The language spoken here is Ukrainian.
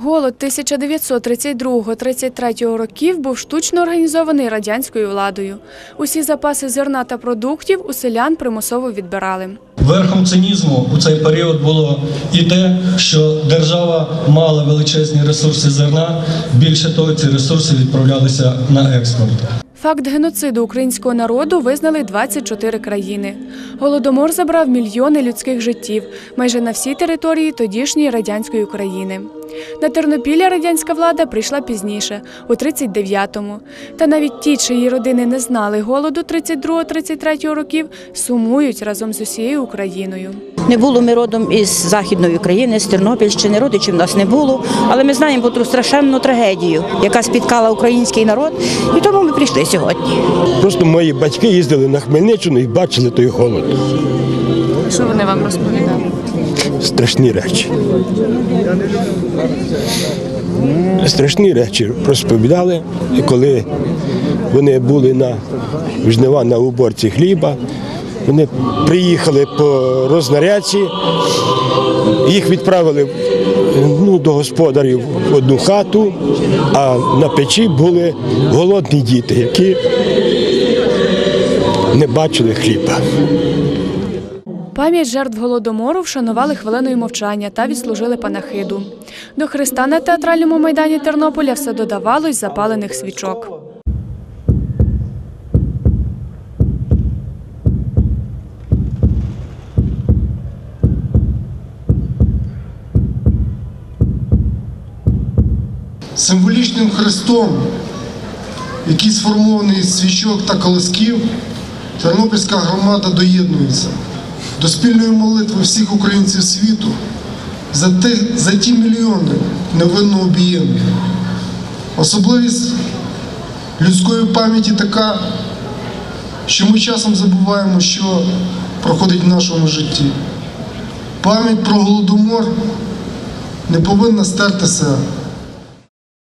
Голод 1932-33 років був штучно організований радянською владою. Усі запаси зерна та продуктів у селян примусово відбирали. Верхом цинізму у цей період було і те, що держава мала величезні ресурси зерна. Більше того, ці ресурси відправлялися на експорт. Факт геноциду українського народу визнали 24 країни. Голодомор забрав мільйони людських життів майже на всій території тодішньої радянської України. На Тернопілля радянська влада прийшла пізніше, у 39-му. Та навіть ті, чиї родини не знали голоду 32-33 років, сумують разом з усією Україною. Не було ми родом із Західної України, з Тернопільщини, родичів нас не було. Але ми знаємо про ту страшенну трагедію, яка спіткала український народ, і тому ми прийшли сьогодні. Просто мої батьки їздили на Хмельниччину і бачили той голод. Що вони вам розповідали? Страшні речі. Страшні речі розповідали, коли вони були на жнива на уборці хліба. Вони приїхали по рознарядці, їх відправили ну, до господарів в одну хату, а на печі були голодні діти, які не бачили хліба. Пам'ять жертв голодомору вшанували хвилиною мовчання та відслужили панахиду. До Христа на театральному майдані Тернополя все додавалось запалених свічок. Символічним хрестом, який сформований з свічок та колосків, Тернопільська громада доєднується до спільної молитви всіх українців світу за, те, за ті мільйони невинно обієнних. Особливість людської пам'яті така, що ми часом забуваємо, що проходить в нашому житті. Пам'ять про голодомор не повинна стертися